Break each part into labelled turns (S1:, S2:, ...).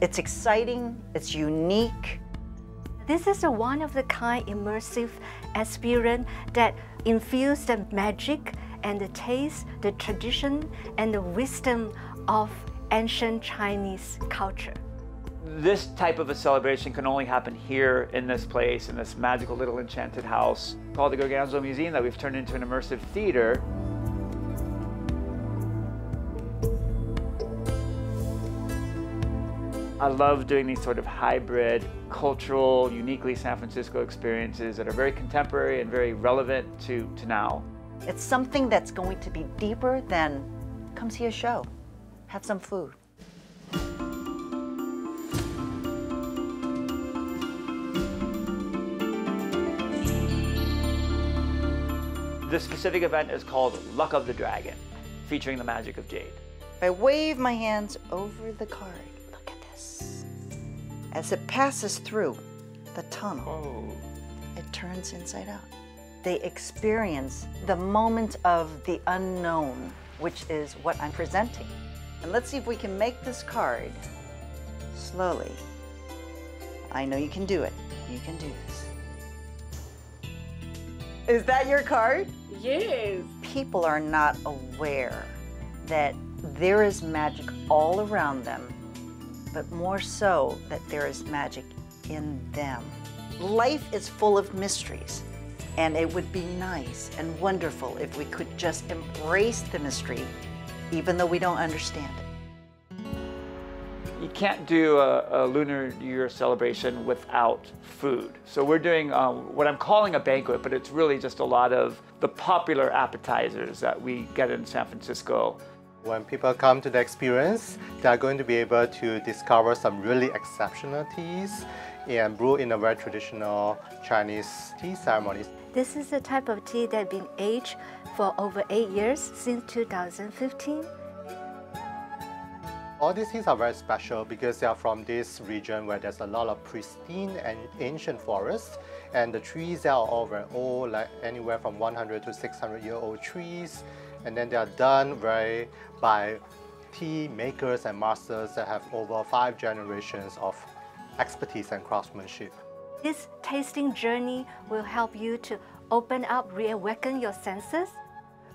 S1: It's exciting, it's unique.
S2: This is a one-of-the-kind immersive experience that infuses the magic and the taste, the tradition, and the wisdom of ancient Chinese culture.
S3: This type of a celebration can only happen here in this place, in this magical little enchanted house called the Gregangelo Museum that we've turned into an immersive theater. I love doing these sort of hybrid, cultural, uniquely San Francisco experiences that are very contemporary and very relevant to, to now.
S1: It's something that's going to be deeper than come see a show, have some food.
S3: This specific event is called Luck of the Dragon, featuring the magic of Jade.
S1: If I wave my hands over the card, look at this. As it passes through the tunnel,
S3: Oh.
S1: it turns inside out. They experience the moment of the unknown, which is what I'm presenting. And let's see if we can make this card slowly. I know you can do it. You can do this. Is that your card?
S4: Yes.
S1: People are not aware that there is magic all around them, but more so that there is magic in them. Life is full of mysteries, and it would be nice and wonderful if we could just embrace the mystery, even though we don't understand it.
S3: You can't do a, a Lunar New Year celebration without food. So we're doing um, what I'm calling a banquet, but it's really just a lot of the popular appetizers that we get in San Francisco.
S5: When people come to the experience, they are going to be able to discover some really exceptional teas and brew in a very traditional Chinese tea ceremonies.
S2: This is a type of tea that's been aged for over eight years since 2015.
S5: All these teas are very special because they are from this region where there's a lot of pristine and ancient forests and the trees are all very old, like anywhere from 100 to 600 year old trees. And then they are done very by tea makers and masters that have over five generations of expertise and craftsmanship.
S2: This tasting journey will help you to open up, reawaken your senses,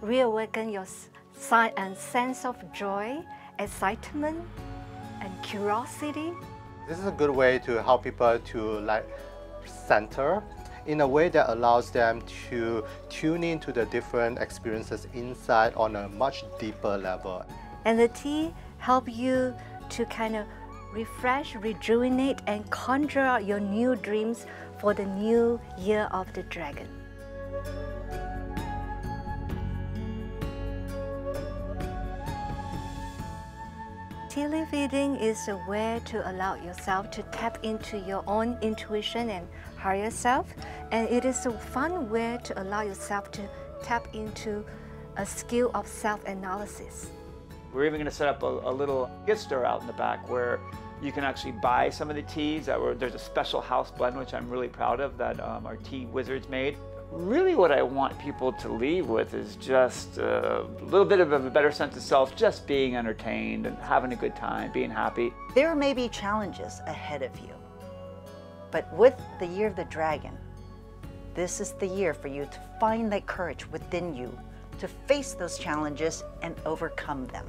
S2: reawaken your sight and sense of joy, excitement, and curiosity.
S5: This is a good way to help people to like center in a way that allows them to tune into the different experiences inside on a much deeper level.
S2: And the tea help you to kind of refresh, rejuvenate, and conjure out your new dreams for the new year of the dragon. Tea leaf eating is a way to allow yourself to tap into your own intuition and higher self. And it is a fun way to allow yourself to tap into a skill of self-analysis.
S3: We're even going to set up a, a little gift store out in the back where you can actually buy some of the teas that were, there's a special house blend, which I'm really proud of, that um, our tea wizards made. Really what I want people to leave with is just a little bit of a better sense of self, just being entertained and having a good time, being happy.
S1: There may be challenges ahead of you, but with the year of the dragon, this is the year for you to find that courage within you to face those challenges and overcome them.